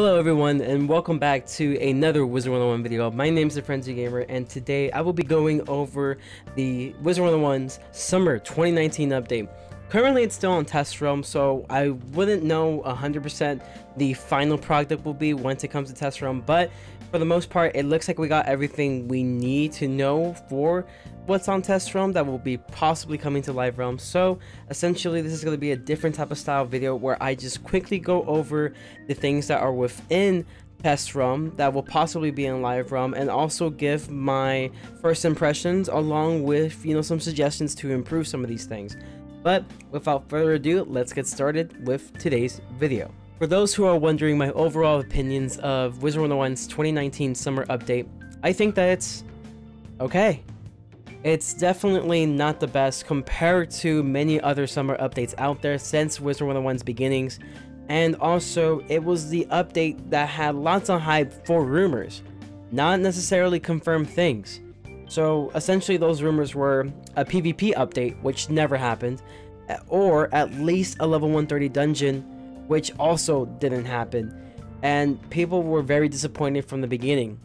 Hello everyone and welcome back to another Wizard 101 video. My name is the Frenzy Gamer and today I will be going over the Wizard 101's Summer 2019 update. Currently it's still on test realm so I wouldn't know 100% the final product will be once it comes to test realm but for the most part it looks like we got everything we need to know for what's on test realm that will be possibly coming to live realm. So essentially this is going to be a different type of style video where i just quickly go over the things that are within test realm that will possibly be in live realm and also give my first impressions along with you know some suggestions to improve some of these things. But without further ado let's get started with today's video for those who are wondering my overall opinions of Wizard 101's 2019 summer update, I think that it's okay. It's definitely not the best compared to many other summer updates out there since Wizard 101's beginnings, and also it was the update that had lots of hype for rumors, not necessarily confirmed things. So essentially those rumors were a PvP update, which never happened, or at least a level 130 dungeon which also didn't happen, and people were very disappointed from the beginning.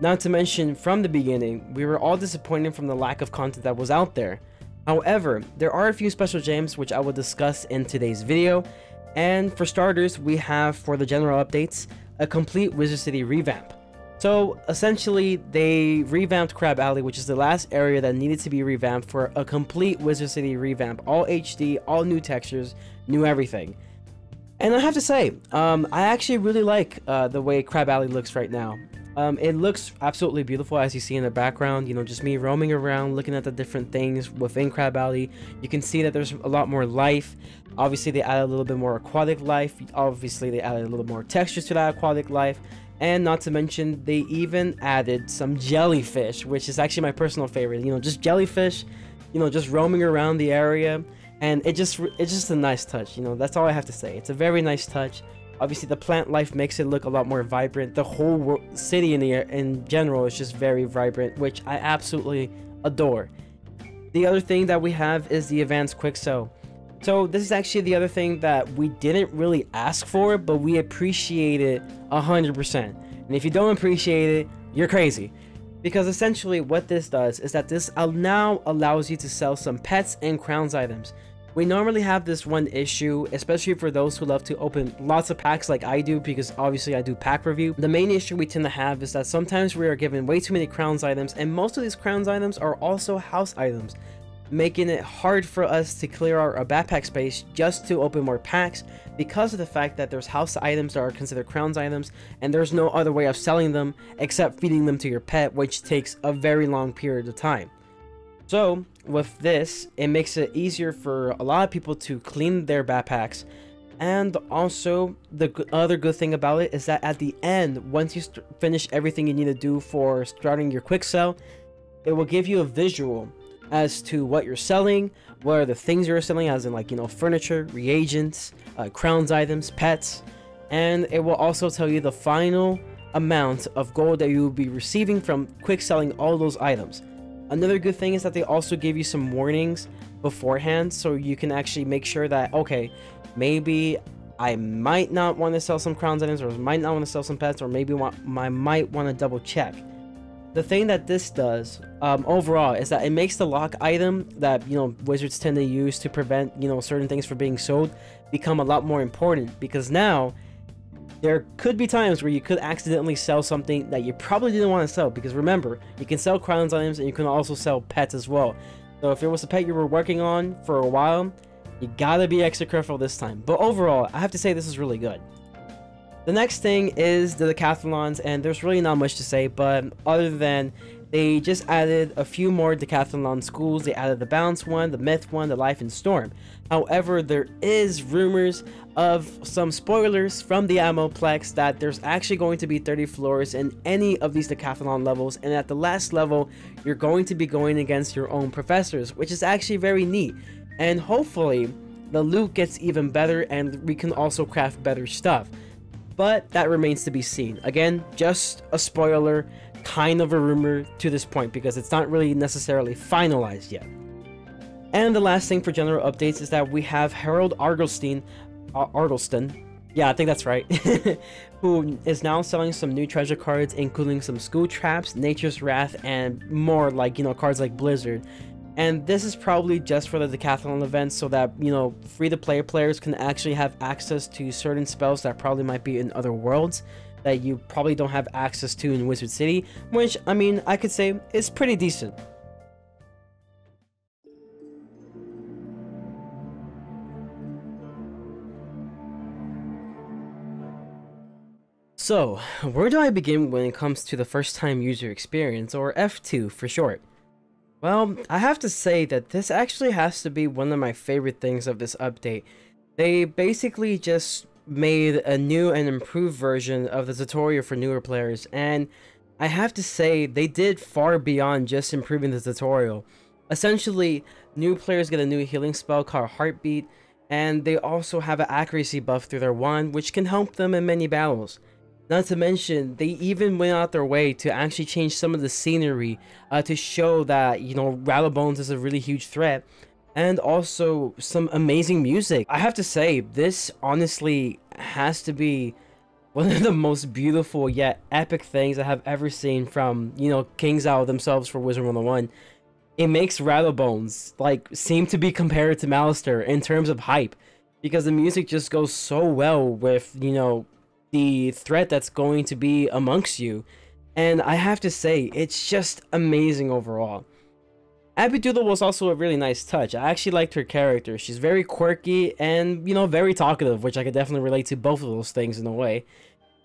Not to mention, from the beginning, we were all disappointed from the lack of content that was out there. However, there are a few special gems which I will discuss in today's video, and for starters, we have, for the general updates, a complete Wizard City revamp. So essentially, they revamped Crab Alley, which is the last area that needed to be revamped for a complete Wizard City revamp. All HD, all new textures, new everything. And I have to say, um, I actually really like uh, the way Crab Alley looks right now. Um, it looks absolutely beautiful as you see in the background, you know, just me roaming around, looking at the different things within Crab Alley. You can see that there's a lot more life. Obviously, they added a little bit more aquatic life. Obviously, they added a little more textures to that aquatic life. And not to mention, they even added some jellyfish, which is actually my personal favorite. You know, just jellyfish, you know, just roaming around the area and it just it's just a nice touch you know that's all i have to say. It's a very nice touch. Obviously the plant life makes it look a lot more vibrant. The whole city in the air in general is just very vibrant which i absolutely adore. The other thing that we have is the advanced quick sell so this is actually the other thing that we didn't really ask for but we appreciate it 100% and if you don't appreciate it you're crazy. Because essentially what this does is that this now allows you to sell some pets and crowns items we normally have this one issue, especially for those who love to open lots of packs like I do, because obviously I do pack review. The main issue we tend to have is that sometimes we are given way too many crowns items, and most of these crowns items are also house items, making it hard for us to clear our, backpack space just to open more packs because of the fact that there's house items that are considered crowns items, and there's no other way of selling them except feeding them to your pet, which takes a very long period of time. So, with this, it makes it easier for a lot of people to clean their backpacks. And also, the other good thing about it is that at the end, once you finish everything you need to do for starting your quick sell, it will give you a visual as to what you're selling, what are the things you're selling, as in like, you know, furniture, reagents, uh, crowns items, pets, and it will also tell you the final amount of gold that you will be receiving from quick selling all those items. Another good thing is that they also give you some warnings beforehand so you can actually make sure that, okay, maybe I might not want to sell some crowns items or might not want to sell some pets or maybe want, I might want to double check. The thing that this does um, overall is that it makes the lock item that, you know, wizards tend to use to prevent, you know, certain things from being sold become a lot more important because now there could be times where you could accidentally sell something that you probably didn't want to sell because remember, you can sell crowns items and you can also sell pets as well. So if it was a pet you were working on for a while, you gotta be extra careful this time. But overall, I have to say this is really good. The next thing is the Deckathalons, and there's really not much to say, but other than they just added a few more Deckathalon schools. They added the Balance one, the Myth one, the Life and Storm. However, there is rumors of some spoilers from the AtmoPlex that there's actually going to be 30 floors in any of these Deckathalon levels, and at the last level, you're going to be going against your own professors, which is actually very neat. And hopefully, the loot gets even better and we can also craft better stuff. But that remains to be seen. Again, just a spoiler kind of a rumor to this point because it's not really necessarily finalized yet. And the last thing for general updates is that we have Harold Arglestein, uh, Argleston, Yeah, I think that's right. who is now selling some new treasure cards, including some school traps, Nature's Wrath, and more like, you know, cards like Blizzard. And this is probably just for the Deckathalon event so that, you know, free-to-play players can actually have access to certain spells that probably might be in other worlds that you probably don't have access to in Wizard City, which, I mean, I could say is pretty decent. So, where do I begin when it comes to the first time user experience, or F2 for short? Well, I have to say that this actually has to be one of my favorite things of this update. They basically just made a new and improved version of the tutorial for newer players, and I have to say they did far beyond just improving the tutorial. Essentially, new players get a new healing spell called Heartbeat, and they also have an accuracy buff through their wand, which can help them in many battles. Not to mention, they even went out their way to actually change some of the scenery uh, to show that, you know, Rattlebones is a really huge threat. And also some amazing music. I have to say, this honestly has to be one of the most beautiful yet epic things I have ever seen from, you know, KingsIsle themselves for Wizard 101. It makes Rattlebones, like, seem to be compared to Malistaire in terms of hype. Because the music just goes so well with, you know, the threat that's going to be amongst you. And I have to say, it's just amazing overall. Abby Doodle was also a really nice touch. I actually liked her character. She's very quirky and, you know, very talkative, which I could definitely relate to both of those things in a way.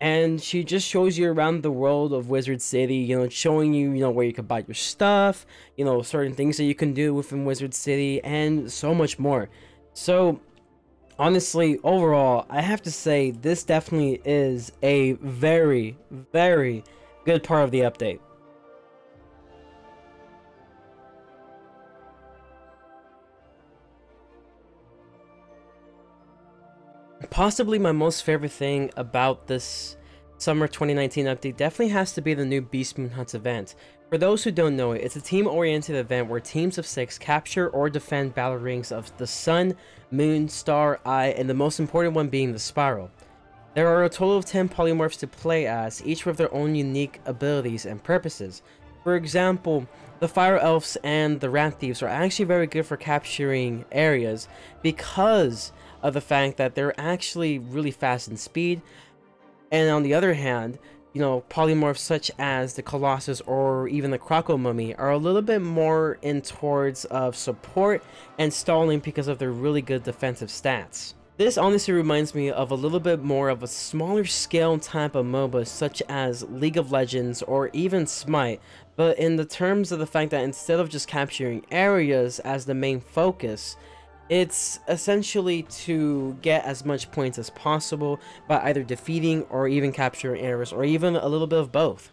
And she just shows you around the world of Wizard City, you know, showing you, you know, where you can buy your stuff, you know, certain things that you can do within Wizard City, and so much more. So, honestly, overall, I have to say this definitely is a very, very good part of the update. Possibly my most favorite thing about this Summer 2019 update definitely has to be the new Beast Moon Hunts event. For those who don't know it, it's a team-oriented event where teams of six capture or defend battle rings of the Sun, Moon, Star, Eye, and the most important one being the Spiral. There are a total of 10 polymorphs to play as, each with their own unique abilities and purposes. For example, the Fire Elves and the Rat Thieves are actually very good for capturing areas because of the fact that they're actually really fast in speed, and on the other hand, you know, polymorphs such as the Colossus or even the Croco Mummy are a little bit more in towards of support and stalling because of their really good defensive stats. This honestly reminds me of a little bit more of a smaller scale type of MOBA such as League of Legends or even Smite, but in the terms of the fact that instead of just capturing areas as the main focus, it's essentially to get as much points as possible by either defeating or even capturing areas or even a little bit of both.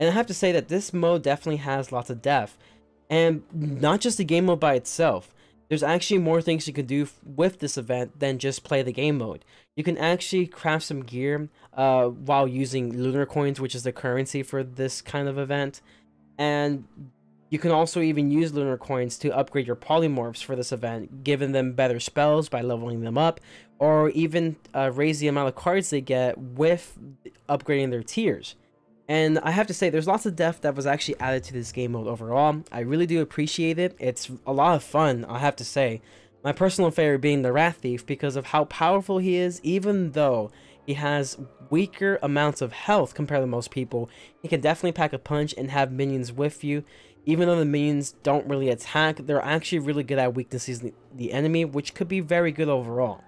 And I have to say that this mode definitely has lots of depth. And not just the game mode by itself. There's actually more things you can do with this event than just play the game mode. You can actually craft some gear uh, while using lunar coins, which is the currency for this kind of event. And you can also even use lunar coins to upgrade your polymorphs for this event, giving them better spells by leveling them up, or even uh, raise the amount of cards they get with upgrading their tiers. And I have to say, there's lots of depth that was actually added to this game mode overall. I really do appreciate it. It's a lot of fun, I have to say. My personal favorite being the Rat Thief because of how powerful he is, even though he has weaker amounts of health compared to most people. He can definitely pack a punch and have minions with you even though the minions don't really attack, they're actually really good at weaknesses the enemy, which could be very good overall.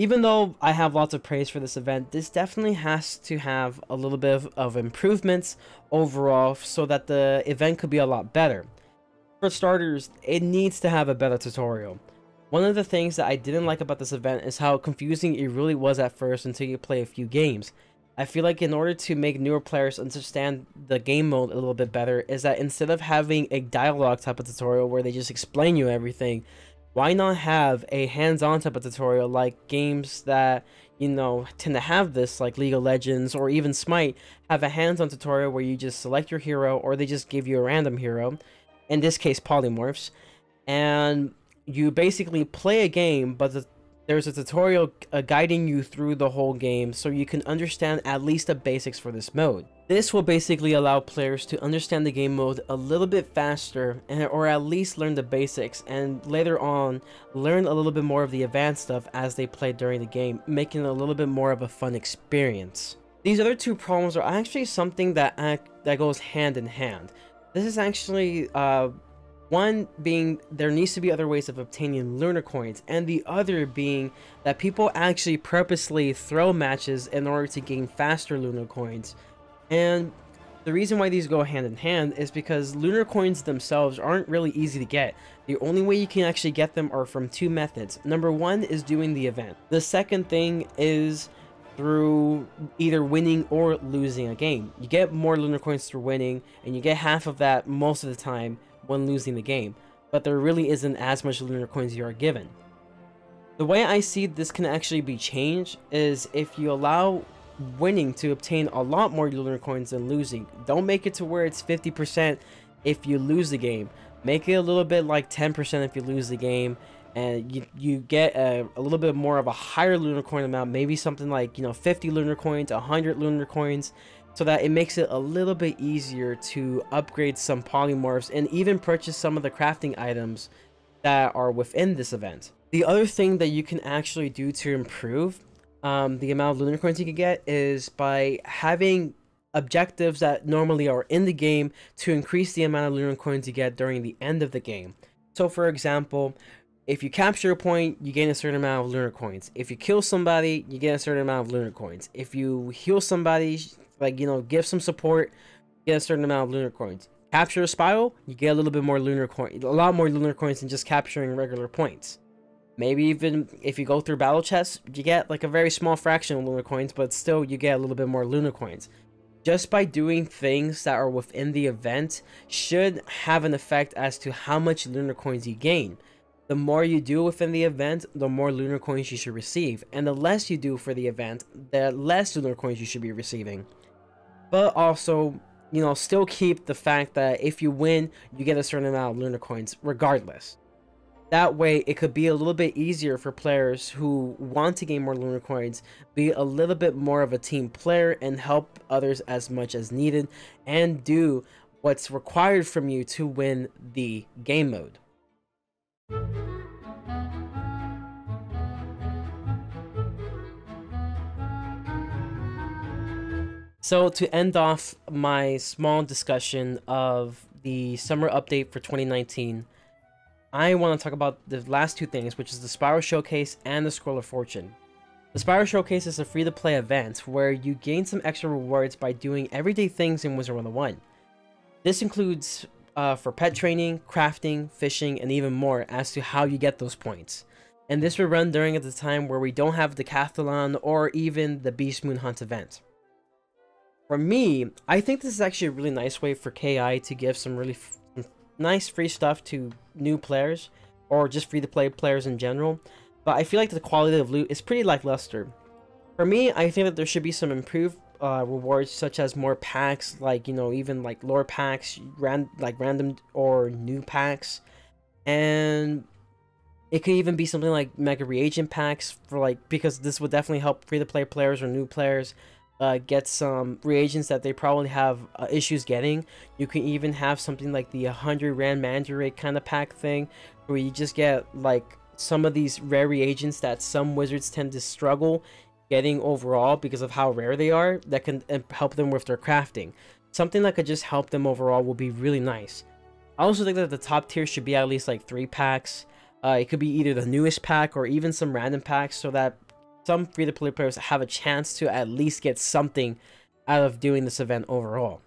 Even though I have lots of praise for this event, this definitely has to have a little bit of, of improvements overall so that the event could be a lot better. For starters, it needs to have a better tutorial. One of the things that I didn't like about this event is how confusing it really was at first until you play a few games. I feel like in order to make newer players understand the game mode a little bit better is that instead of having a dialogue type of tutorial where they just explain you everything, why not have a hands-on type of tutorial like games that, you know, tend to have this like League of Legends or even Smite have a hands-on tutorial where you just select your hero or they just give you a random hero, in this case polymorphs, and you basically play a game but the there's a tutorial uh, guiding you through the whole game so you can understand at least the basics for this mode. This will basically allow players to understand the game mode a little bit faster and or at least learn the basics and later on learn a little bit more of the advanced stuff as they play during the game, making it a little bit more of a fun experience. These other two problems are actually something that act, that goes hand in hand. This is actually uh, one being there needs to be other ways of obtaining lunar coins, and the other being that people actually purposely throw matches in order to gain faster lunar coins. And the reason why these go hand in hand is because lunar coins themselves aren't really easy to get. The only way you can actually get them are from two methods. Number one is doing the event. The second thing is through either winning or losing a game. You get more lunar coins through winning, and you get half of that most of the time when losing the game, but there really isn't as much lunar coins you are given. The way I see this can actually be changed is if you allow winning to obtain a lot more lunar coins than losing. Don't make it to where it's 50% if you lose the game. Make it a little bit like 10% if you lose the game and you, you get a, a little bit more of a higher lunar coin amount, maybe something like, you know, 50 lunar coins, 100 lunar coins, so that it makes it a little bit easier to upgrade some polymorphs and even purchase some of the crafting items that are within this event. The other thing that you can actually do to improve um, the amount of lunar coins you can get is by having objectives that normally are in the game to increase the amount of lunar coins you get during the end of the game. So for example, if you capture a point, you gain a certain amount of lunar coins. If you kill somebody, you get a certain amount of lunar coins. If you heal somebody, like, you know, give some support, get a certain amount of lunar coins. Capture a spiral, you get a little bit more lunar coin, a lot more lunar coins than just capturing regular points. Maybe even if you go through battle chests, you get like a very small fraction of lunar coins, but still you get a little bit more lunar coins. Just by doing things that are within the event should have an effect as to how much lunar coins you gain. The more you do within the event, the more lunar coins you should receive, and the less you do for the event, the less lunar coins you should be receiving but also, you know, still keep the fact that if you win, you get a certain amount of lunar coins regardless. That way, it could be a little bit easier for players who want to gain more lunar coins, be a little bit more of a team player and help others as much as needed, and do what's required from you to win the game mode. So to end off my small discussion of the summer update for 2019, I want to talk about the last two things, which is the Spiral Showcase and the Scroll of Fortune. The Spiral Showcase is a free-to-play event where you gain some extra rewards by doing everyday things in Wizard 101. This includes uh, for pet training, crafting, fishing, and even more as to how you get those points. And this will run during at the time where we don't have the Deckathalon or even the Beast Moon Hunt event. For me, I think this is actually a really nice way for KI to give some really nice free stuff to new players, or just free-to-play players in general. But I feel like the quality of loot is pretty lackluster. For me, I think that there should be some improved uh, rewards, such as more packs, like, you know, even like lore packs, ran like random or new packs. And it could even be something like mega reagent packs for like, because this would definitely help free-to-play players or new players uh, get some reagents that they probably have uh, issues getting. You can even have something like the 100 Rand Mandrake kind of pack thing, where you just get like some of these rare reagents that some wizards tend to struggle getting overall because of how rare they are, that can help them with their crafting. Something that could just help them overall would be really nice. I also think that the top tier should be at least like three packs. Uh, it could be either the newest pack or even some random packs so that some free-to-play players have a chance to at least get something out of doing this event overall.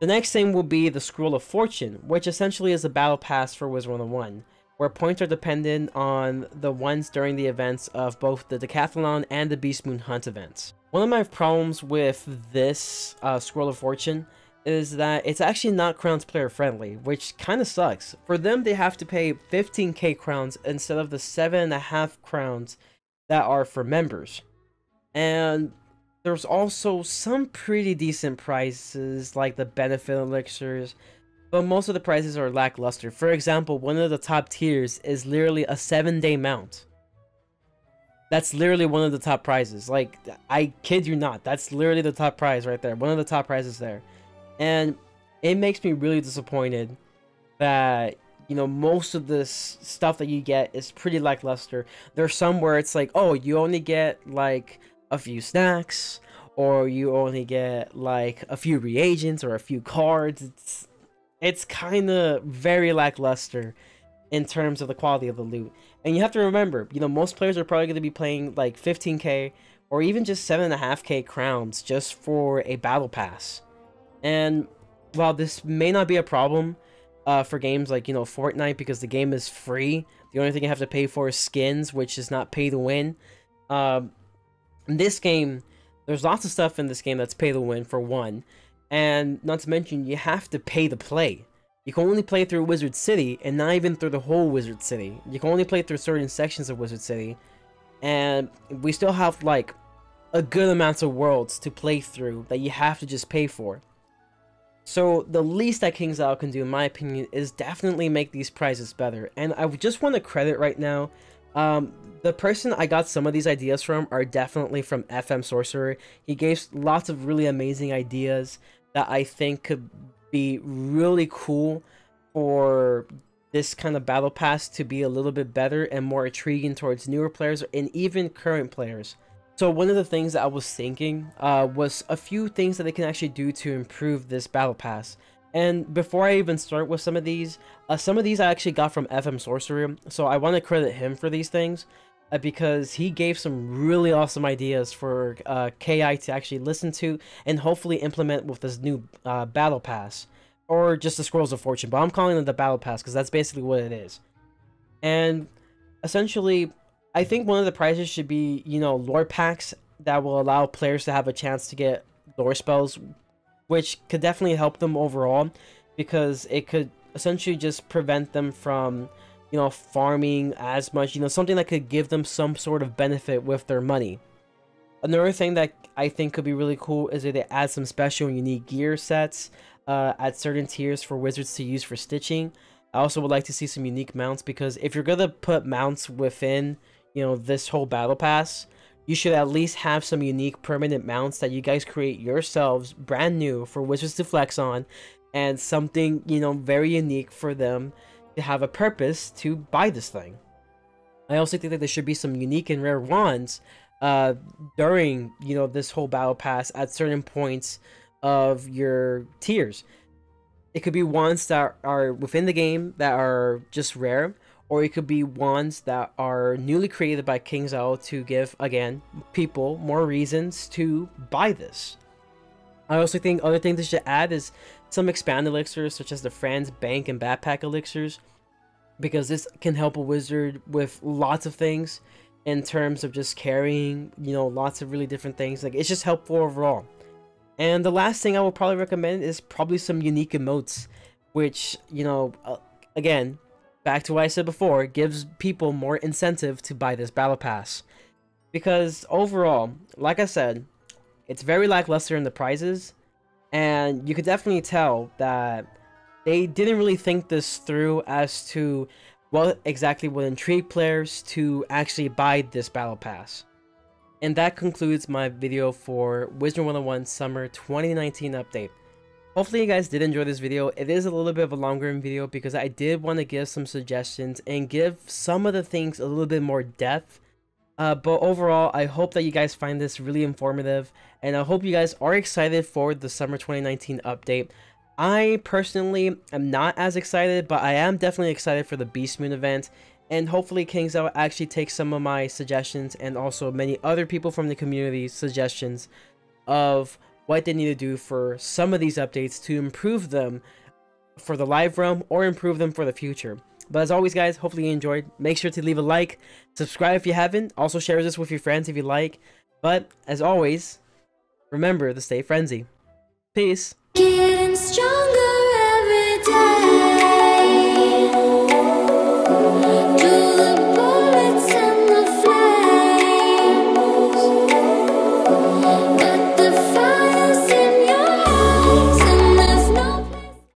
The next thing will be the Scroll of Fortune, which essentially is a battle pass for Wizard 101, where points are dependent on the ones during the events of both the Deckathalon and the Beast Moon Hunt events. One of my problems with this uh, Scroll of Fortune is that it's actually not crowns player friendly, which kind of sucks. For them, they have to pay 15k crowns instead of the 7.5 crowns that are for members. And there's also some pretty decent prices like the benefit elixirs, but most of the prices are lackluster. For example, one of the top tiers is literally a 7 day mount. That's literally one of the top prizes. Like, I kid you not. That's literally the top prize right there. One of the top prizes there. And it makes me really disappointed that, you know, most of this stuff that you get is pretty lackluster. There's some where it's like, oh, you only get, like, a few snacks. Or you only get, like, a few reagents or a few cards. It's, it's kind of very lackluster in terms of the quality of the loot. And you have to remember, you know, most players are probably going to be playing like 15k or even just 7.5k crowns just for a battle pass. And while this may not be a problem uh, for games like, you know, Fortnite because the game is free, the only thing you have to pay for is skins, which is not pay to win. Um, in this game, there's lots of stuff in this game that's pay to win for one. And not to mention, you have to pay to play. You can only play through Wizard City, and not even through the whole Wizard City. You can only play through certain sections of Wizard City. And we still have, like, a good amount of worlds to play through that you have to just pay for. So, the least that KingsIsle can do, in my opinion, is definitely make these prizes better. And I just want to credit right now, um, the person I got some of these ideas from are definitely from FM Sorcerer. He gave lots of really amazing ideas that I think could be really cool for this kind of battle pass to be a little bit better and more intriguing towards newer players and even current players. So one of the things that I was thinking uh, was a few things that they can actually do to improve this battle pass. And before I even start with some of these, uh, some of these I actually got from FM Sorcerer, so I want to credit him for these things uh, because he gave some really awesome ideas for uh, KI to actually listen to and hopefully implement with this new uh, Battle Pass. Or just the Scrolls of Fortune, but I'm calling it the Battle Pass because that's basically what it is. And essentially, I think one of the prizes should be, you know, lore packs that will allow players to have a chance to get lore spells, which could definitely help them overall because it could essentially just prevent them from you know, farming as much, you know, something that could give them some sort of benefit with their money. Another thing that I think could be really cool is that they add some special and unique gear sets uh, at certain tiers for wizards to use for stitching. I also would like to see some unique mounts because if you're gonna put mounts within, you know, this whole battle pass, you should at least have some unique permanent mounts that you guys create yourselves brand new for wizards to flex on and something, you know, very unique for them to have a purpose to buy this thing. I also think that there should be some unique and rare wands uh, during, you know, this whole battle pass at certain points of your tiers. It could be wands that are within the game that are just rare, or it could be wands that are newly created by KingsIsle to give, again, people more reasons to buy this. I also think other things they should add is some expand elixirs, such as the Friends, Bank and Backpack elixirs, because this can help a wizard with lots of things in terms of just carrying, you know, lots of really different things. Like, it's just helpful overall. And the last thing I will probably recommend is probably some unique emotes, which, you know, uh, again, back to what I said before, gives people more incentive to buy this battle pass. Because overall, like I said, it's very lackluster in the prizes, and you could definitely tell that they didn't really think this through as to what exactly would intrigue players to actually buy this battle pass. And that concludes my video for Wizard 101 Summer 2019 update. Hopefully you guys did enjoy this video. It is a little bit of a longer video because I did want to give some suggestions and give some of the things a little bit more depth uh, but overall, I hope that you guys find this really informative, and I hope you guys are excited for the summer 2019 update. I personally am not as excited, but I am definitely excited for the Beast Moon event, and hopefully KingsIsle actually takes some of my suggestions and also many other people from the community suggestions of what they need to do for some of these updates to improve them for the live realm or improve them for the future. But as always, guys, hopefully you enjoyed. Make sure to leave a like, subscribe if you haven't. Also, share this with your friends if you like. But as always, remember to stay frenzy. Peace.